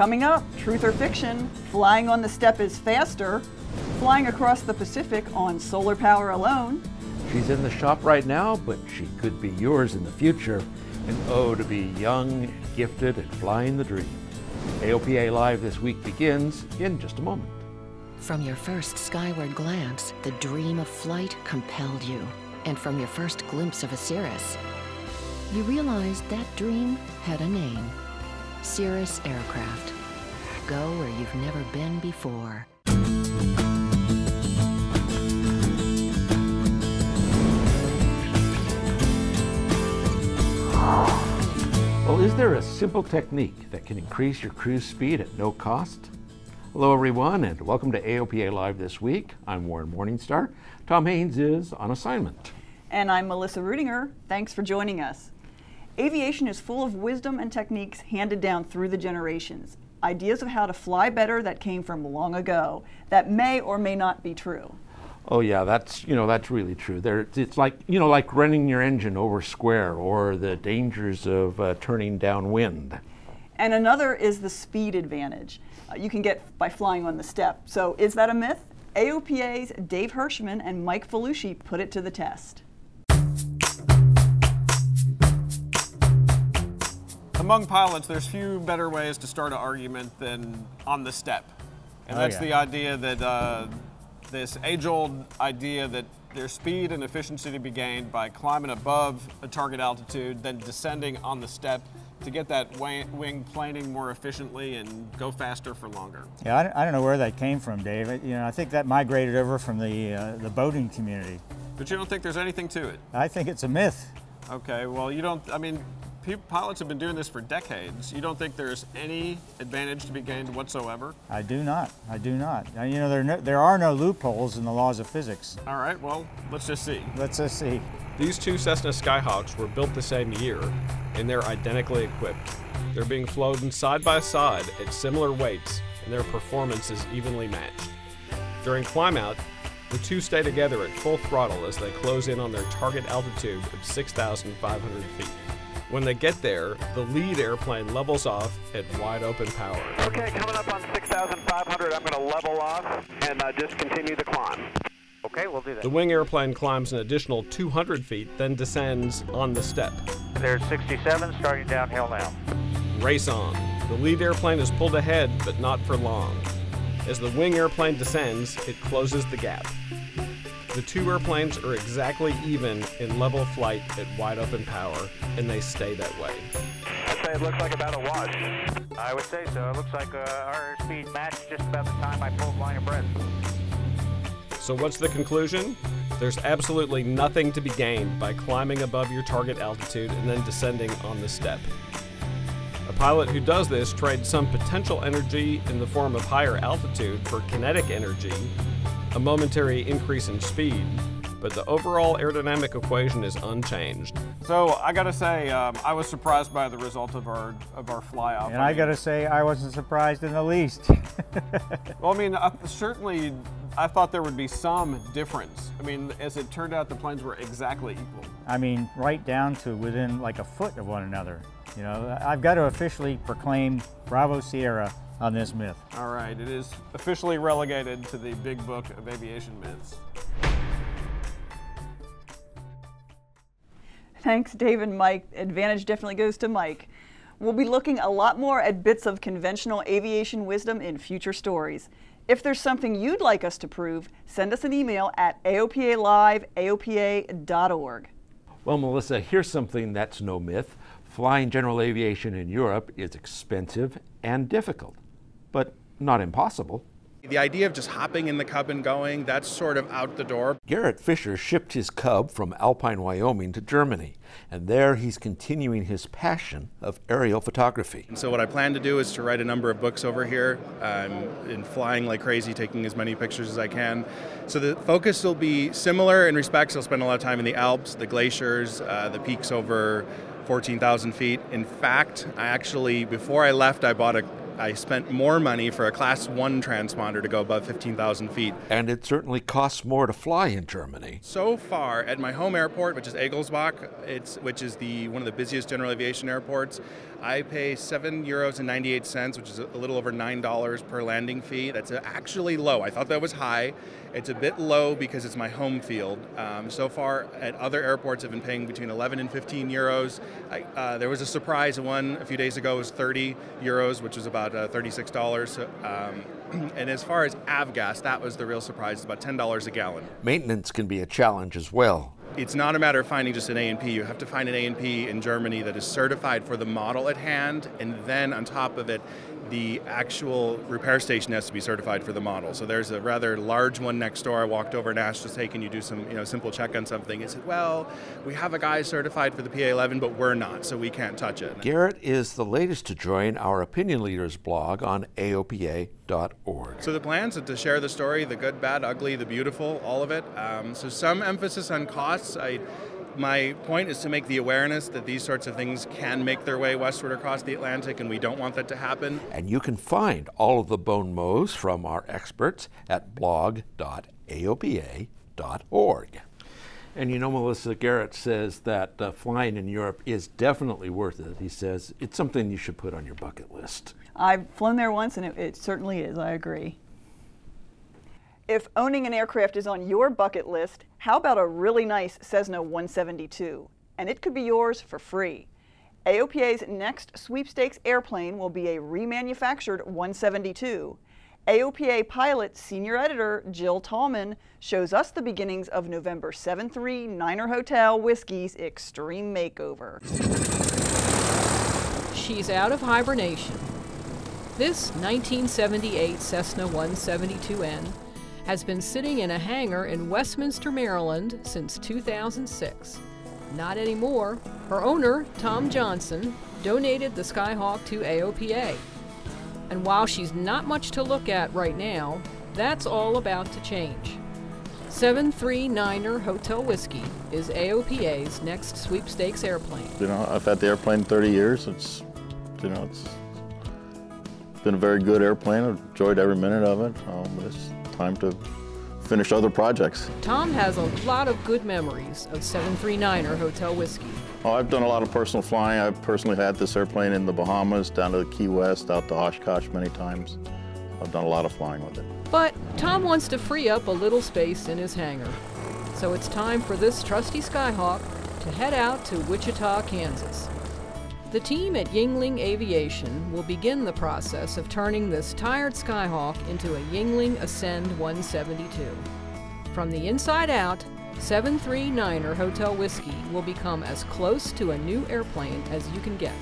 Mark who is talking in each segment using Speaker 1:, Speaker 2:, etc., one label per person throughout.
Speaker 1: Coming up, truth or fiction, flying on the step is faster, flying across the Pacific on solar power alone.
Speaker 2: She's in the shop right now, but she could be yours in the future. And oh, to be young, gifted, and flying the dream. AOPA Live this week begins in just a moment.
Speaker 3: From your first skyward glance, the dream of flight compelled you. And from your first glimpse of a Cirrus, you realized that dream had a name. Cirrus Aircraft. Go where you've never been before.
Speaker 2: Well, is there a simple technique that can increase your cruise speed at no cost? Hello, everyone, and welcome to AOPA Live this week. I'm Warren Morningstar. Tom Haines is on assignment.
Speaker 1: And I'm Melissa Rudinger. Thanks for joining us. Aviation is full of wisdom and techniques handed down through the generations. Ideas of how to fly better that came from long ago that may or may not be true.
Speaker 2: Oh yeah, that's you know that's really true. There, it's like you know like running your engine over square or the dangers of uh, turning downwind.
Speaker 1: And another is the speed advantage uh, you can get by flying on the step. So is that a myth? AOPA's Dave Hirschman and Mike Felucci put it to the test.
Speaker 4: Among pilots, there's few better ways to start an argument than on the step. And
Speaker 5: Oh,
Speaker 4: that's
Speaker 5: yeah.
Speaker 4: the idea that uh, this age-old idea that there's speed and efficiency to be gained by climbing above a target altitude, then descending on the step to get that wing planing more efficiently and go faster for longer.
Speaker 5: Yeah, I don't, I don't know where that came from, Dave. You know, I think that migrated over from the uh, the boating community.
Speaker 4: But you don't think there's anything to it?
Speaker 5: I think it's a myth.
Speaker 4: Okay, well, you don't, I mean, pilots have been doing this for decades. You don't think there's any advantage to be gained whatsoever?
Speaker 5: I do not. I do not. You know, there no, there are no loopholes in the laws of physics.
Speaker 4: All right, well, let's just see.
Speaker 5: Let's just see.
Speaker 6: These two Cessna Skyhawks were built the same year, and they're identically equipped. They're being flown side by side at similar weights, and their performance is evenly matched. During climbout, the two stay together at full throttle as they close in on their target altitude of 6,500 feet. When they get there, the lead airplane levels off at wide open power.
Speaker 7: Okay, coming up on 6,500, I'm going to level off and uh, just continue the climb. Okay, we'll do that.
Speaker 6: The wing airplane climbs an additional 200 feet, then descends on the step.
Speaker 7: There's 67, starting downhill now.
Speaker 6: Race on. The lead airplane is pulled ahead, but not for long. As the wing airplane descends, it closes the gap. The two airplanes are exactly even in level flight at wide open power, and they stay that way.
Speaker 7: I'd say it looks like about a wash. I would say so. It looks like uh, our speed matched just about the time I pulled line abreast.
Speaker 6: So, what's the conclusion? There's absolutely nothing to be gained by climbing above your target altitude and then descending on the step. A pilot who does this trades some potential energy in the form of higher altitude for kinetic energy, a momentary increase in speed, but the overall aerodynamic equation is unchanged.
Speaker 4: So I gotta say, um, I was surprised by the result of our of our fly off.
Speaker 5: And I got to say, I wasn't surprised in the least.
Speaker 4: Well, I mean, uh, certainly, I thought there would be some difference. I mean, as it turned out, the planes were exactly equal.
Speaker 5: I mean, right down to within like a foot of one another. You know, I've got to officially proclaim Bravo Sierra on this myth.
Speaker 4: All right, it is officially relegated to the big book of aviation myths.
Speaker 1: Thanks, Dave and Mike. Advantage definitely goes to Mike. We'll be looking a lot more at bits of conventional aviation wisdom in future stories. If there's something you'd like us to prove, send us an email at aopalive, aopa.org.
Speaker 2: Well, Melissa, here's something that's no myth. Flying general aviation in Europe is expensive and difficult, but not impossible.
Speaker 8: The idea of just hopping in the Cub and going, that's sort of out the door.
Speaker 2: Garrett Fisher shipped his Cub from Alpine, Wyoming to Germany, and there he's continuing his passion of aerial photography.
Speaker 8: And so what I plan to do is to write a number of books over here um, in flying like crazy, taking as many pictures as I can. So the focus will be similar in respects. I'll spend a lot of time in the Alps, the glaciers, uh, the peaks over 14,000 feet. In fact, I actually, before I left, I bought a, I spent more money for a Class 1 transponder to go above 15,000 feet.
Speaker 2: And it certainly costs more to fly in Germany.
Speaker 8: So far, at my home airport, which is Egelsbach, it's, which is the, one of the busiest general aviation airports, I pay seven euros and 98 cents, which is a little over nine dollars per landing fee. That's actually low. I thought that was high. It's a bit low because it's my home field. Um, so far, at other airports, I've been paying between 11 and 15 euros. I, uh, there was a surprise one a few days ago. Was 30 euros, which was about uh, 36 dollars. Um, and as far as avgas, that was the real surprise. It's about $10 a gallon.
Speaker 2: Maintenance can be a challenge as well
Speaker 8: it's not a matter of finding just an A&P. You have to find an A&P in Germany that is certified for the model at hand, and then on top of it, the actual repair station has to be certified for the model. So there's a rather large one next door. I walked over and asked, just, hey, can you do some you know, simple check on something? He said, well, we have a guy certified for the PA11, but we're not, so we can't touch it.
Speaker 2: Garrett is the latest to join our Opinion Leaders blog on AOPA.org.
Speaker 8: So the plans are to share the story, the good, bad, ugly, the beautiful, all of it. Um, so some emphasis on costs. I my point is to make the awareness that these sorts of things can make their way westward across the Atlantic, and we don't want that to happen.
Speaker 2: And you can find all of the bone mows from our experts at blog.aopa.org. And you know, Melissa Garrett says that uh, flying in Europe is definitely worth it. He says it's something you should put on your bucket list.
Speaker 1: I've flown there once, and it, it certainly is. I agree. If owning an aircraft is on your bucket list, how about a really nice Cessna 172? And it could be yours for free. AOPA's next sweepstakes airplane will be a remanufactured 172. AOPA pilot senior editor Jill Tallman shows us the beginnings of November 7-3 Niner Hotel Whiskey's extreme makeover.
Speaker 9: She's out of hibernation. This 1978 Cessna 172N has been sitting in a hangar in Westminster, Maryland since 2006. Not anymore. Her owner, Tom Johnson, donated the Skyhawk to AOPA. And while she's not much to look at right now, that's all about to change. 739er Hotel Whiskey is AOPA's next sweepstakes airplane.
Speaker 10: You know, I've had the airplane 30 years. It's, you know, it's been a very good airplane. I've enjoyed every minute of it. Um, time to finish other projects.
Speaker 9: Tom has a lot of good memories of 739er Hotel Whiskey.
Speaker 10: Oh, I've done a lot of personal flying. I've personally had this airplane in the Bahamas, down to the Key West, out to Oshkosh many times. I've done a lot of flying with it.
Speaker 9: But Tom wants to free up a little space in his hangar. So it's time for this trusty Skyhawk to head out to Wichita, Kansas. The team at Yingling Aviation will begin the process of turning this tired Skyhawk into a Yingling Ascend 172. From the inside out, 739er Hotel Whiskey will become as close to a new airplane as you can get.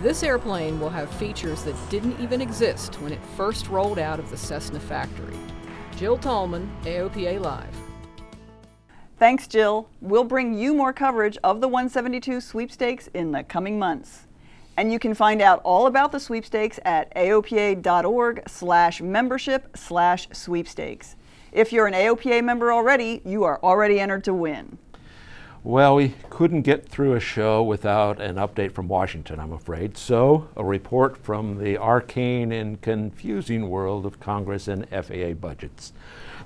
Speaker 9: This airplane will have features that didn't even exist when it first rolled out of the Cessna factory. Jill Tallman, AOPA Live.
Speaker 1: Thanks, Jill. We'll bring you more coverage of the 172 sweepstakes in the coming months. And you can find out all about the sweepstakes at aopa.org slash membership slash sweepstakes. If you're an AOPA member already, you are already entered to win.
Speaker 2: Well, we couldn't get through a show without an update from Washington, I'm afraid. So, a report from the arcane and confusing world of Congress and FAA budgets.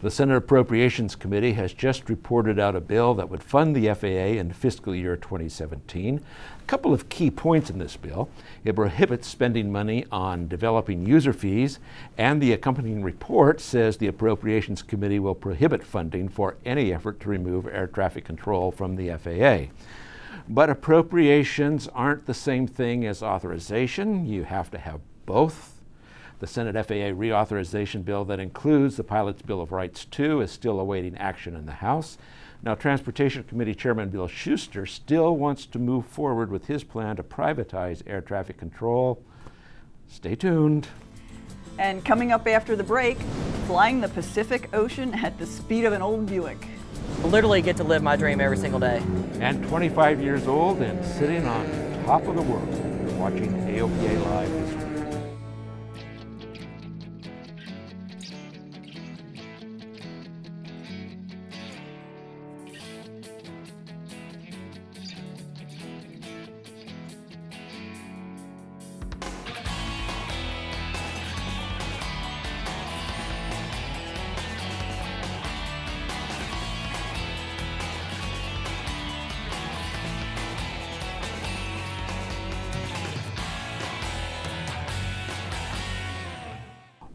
Speaker 2: The Senate Appropriations Committee has just reported out a bill that would fund the FAA in fiscal year 2017. A couple of key points in this bill. It prohibits spending money on developing user fees, and the accompanying report says the Appropriations Committee will prohibit funding for any effort to remove air traffic control from the FAA. But appropriations aren't the same thing as authorization. You have to have both the Senate FAA reauthorization bill that includes the Pilot's Bill of Rights 2 is still awaiting action in the House. Now, Transportation Committee Chairman Bill Shuster still wants to move forward with his plan to privatize air traffic control. Stay tuned.
Speaker 1: And coming up after the break, flying the Pacific Ocean at the speed of an old Buick.
Speaker 11: Literally get to live my dream every single day.
Speaker 2: And 25 years old and sitting on top of the world, watching AOPA Live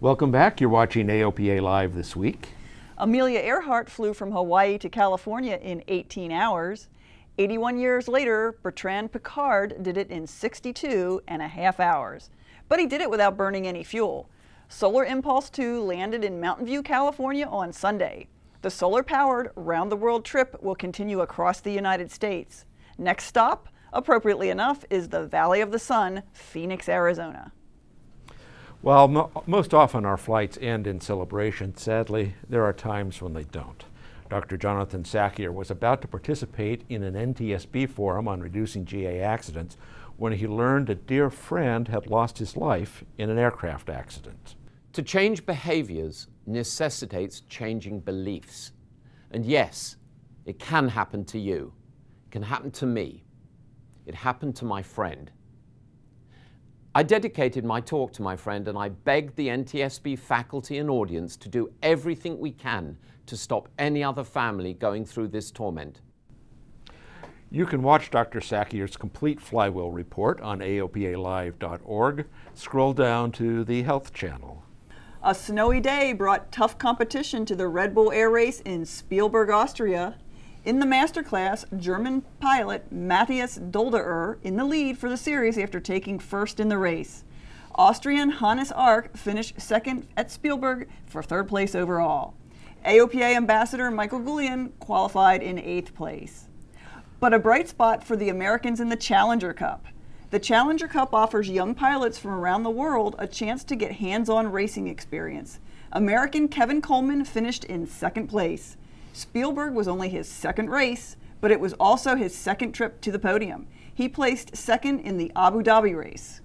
Speaker 2: Welcome back. You're watching AOPA Live this week.
Speaker 1: Amelia Earhart flew from Hawaii to California in 18 hours. 81 years later, Bertrand Piccard did it in 62 and a half hours. But he did it without burning any fuel. Solar Impulse 2 landed in Mountain View, California on Sunday. The solar powered round the world trip will continue across the United States. Next stop, appropriately enough, is the Valley of the Sun, Phoenix, Arizona.
Speaker 2: While mo most often our flights end in celebration, sadly, there are times when they don't. Dr. Jonathan Sackier was about to participate in an NTSB forum on reducing GA accidents when he learned a dear friend had lost his life in an aircraft accident.
Speaker 12: To change behaviors necessitates changing beliefs. And yes, it can happen to you. It can happen to me. It happened to my friend. I dedicated my talk to my friend and I begged the NTSB faculty and audience to do everything we can to stop any other family going through this torment.
Speaker 2: You can watch Dr. Sackier's complete Fly Well report on AOPAlive.org. Scroll down to the Health Channel.
Speaker 1: A snowy day brought tough competition to the Red Bull Air Race in Spielberg, Austria. In the masterclass, German pilot Matthias Dolderer in the lead for the series after taking first in the race. Austrian Hannes Arch finished second at Spielberg for third place overall. AOPA Ambassador Michael Goulian qualified in eighth place. But a bright spot for the Americans in the Challenger Cup. The Challenger Cup offers young pilots from around the world a chance to get hands on racing experience. American Kevin Coleman finished in second place. Spielberg was only his second race, but it was also his second trip to the podium. He placed second in the Abu Dhabi race.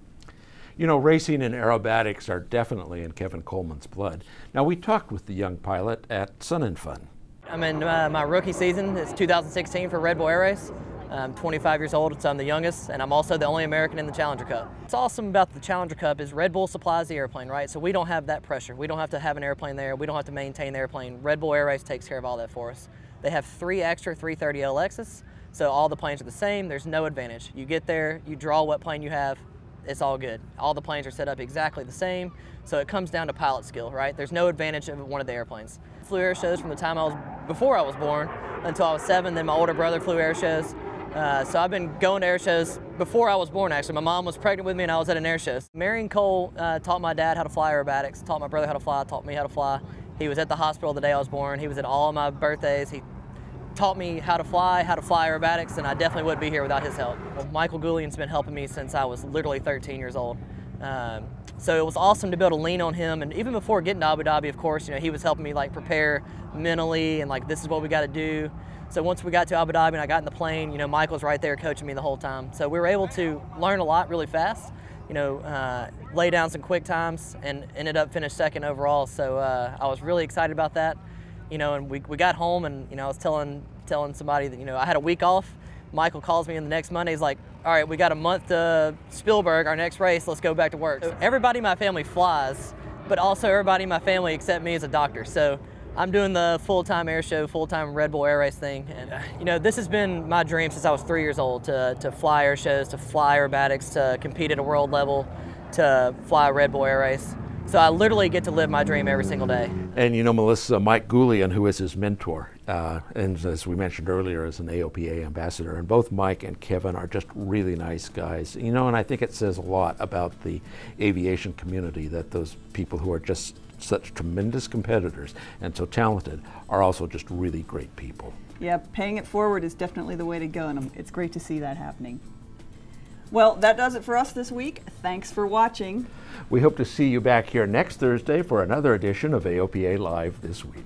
Speaker 2: You know, racing and aerobatics are definitely in Kevin Coleman's blood. Now, we talked with the young pilot at Sun and Fun.
Speaker 11: I'm in uh, my rookie season. It's 2016 for Red Bull Air Race. I'm 25 years old, so I'm the youngest, and I'm also the only American in the Challenger Cup. What's awesome about the Challenger Cup is Red Bull supplies the airplane, right? So we don't have that pressure. We don't have to have an airplane there. We don't have to maintain the airplane. Red Bull Air Race takes care of all that for us. They have three extra 330LXs, so all the planes are the same. There's no advantage. You get there, you draw what plane you have, it's all good. All the planes are set up exactly the same, so it comes down to pilot skill, right? There's no advantage of one of the airplanes. Flew air shows from the time I was before I was born until I was seven. Then my older brother flew air shows. Uh, so I've been going to air shows before I was born, actually. My mom was pregnant with me and I was at an air show. Marion Cole uh, taught my dad how to fly aerobatics, taught my brother how to fly, taught me how to fly. He was at the hospital the day I was born. He was at all my birthdays. He taught me how to fly, how to fly aerobatics, and I definitely wouldn't be here without his help. Michael Goulian's been helping me since I was literally 13 years old. Um, so it was awesome to be able to lean on him, and even before getting to Abu Dhabi, of course, you know, he was helping me like prepare mentally and like this is what we got to do. So once we got to Abu Dhabi and I got in the plane, you know, Michael's right there coaching me the whole time. So we were able to learn a lot really fast. You know, uh, lay down some quick times and ended up finished second overall. So uh, I was really excited about that. You know, and we, we got home and you know I was telling telling somebody that you know I had a week off. Michael calls me in the next Monday. He's like, "All right, we got a month to Spielberg, our next race. Let's go back to work." So everybody in my family flies, but also everybody in my family except me is a doctor. So I'm doing the full-time air show, full-time Red Bull Air Race thing. And, you know, this has been my dream since I was three years old to, to fly air shows, to fly aerobatics, to compete at a world level, to fly a Red Bull Air Race. So I literally get to live my dream every single day.
Speaker 2: And you know, Melissa, Mike Goulian, who is his mentor, uh, and as we mentioned earlier, is an AOPA ambassador. And both Mike and Kevin are just really nice guys. You know, and I think it says a lot about the aviation community that those people who are just such tremendous competitors and so talented are also just really great people.
Speaker 1: Yeah, paying it forward is definitely the way to go, and um, it's great to see that happening. Well, that does it for us this week. Thanks for watching.
Speaker 2: We hope to see you back here next Thursday for another edition of AOPA Live This Week.